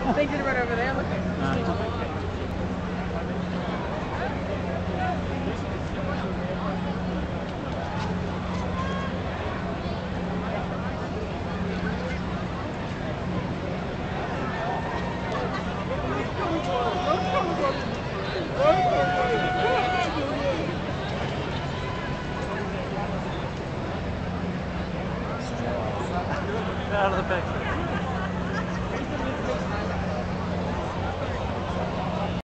they did it right over there, look. at. Out of the picture.